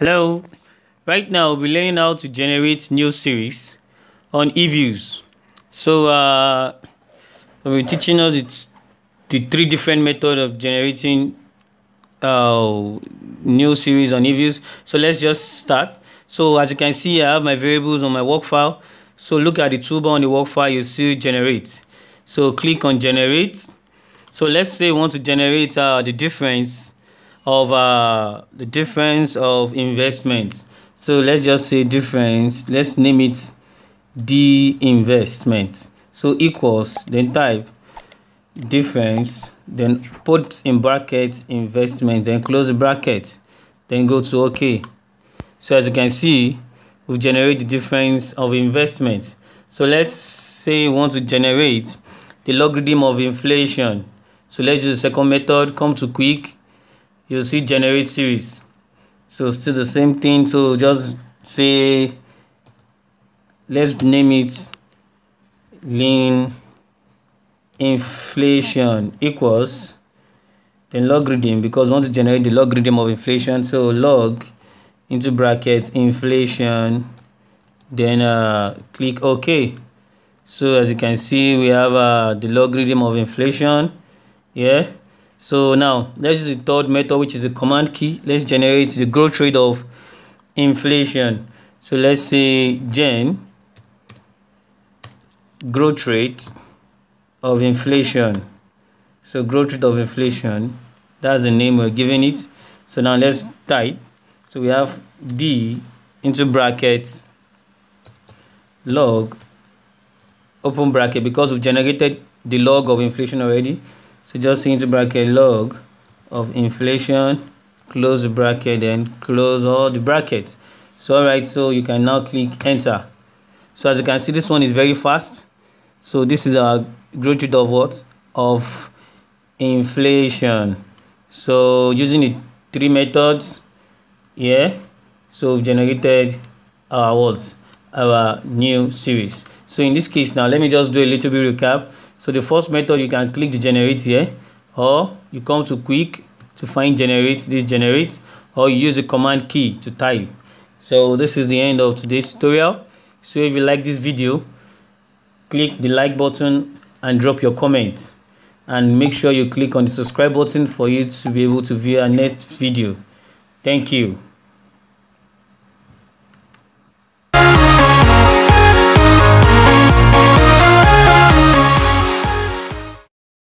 Hello, right now we'll be learning how to generate new series on eViews. So uh, we'll be teaching us it's the three different methods of generating uh, new series on eViews. So let's just start. So as you can see, I have my variables on my work file. So look at the toolbar on the work file, you see generate. So click on generate. So let's say we want to generate uh, the difference of uh, the difference of investments. So let's just say difference. Let's name it D investment. So equals then type difference then put in brackets investment then close the bracket then go to OK. So as you can see we generate the difference of investment. So let's say we want to generate the logarithm of inflation. So let's use the second method come to quick you'll see generate series. So still the same thing. So just say let's name it lean inflation equals then logarithm because we want to generate the logarithm of inflation so log into brackets inflation then uh, click ok. So as you can see we have uh, the logarithm of inflation. Yeah so now let's use the third method which is a command key. Let's generate the growth rate of inflation. So let's say gen growth rate of inflation. So growth rate of inflation, that's the name we're giving it. So now let's type. So we have D into brackets log open bracket because we've generated the log of inflation already so just into bracket log of inflation close the bracket then close all the brackets. So all right so you can now click enter. So as you can see this one is very fast. So this is our growth rate of what? Of inflation. So using the three methods here so we've generated our words our new series. So in this case now let me just do a little bit recap so the first method you can click the generate here or you come to quick to find generate this generate or you use the command key to type. So this is the end of today's tutorial. So if you like this video click the like button and drop your comment. And make sure you click on the subscribe button for you to be able to view our next video. Thank you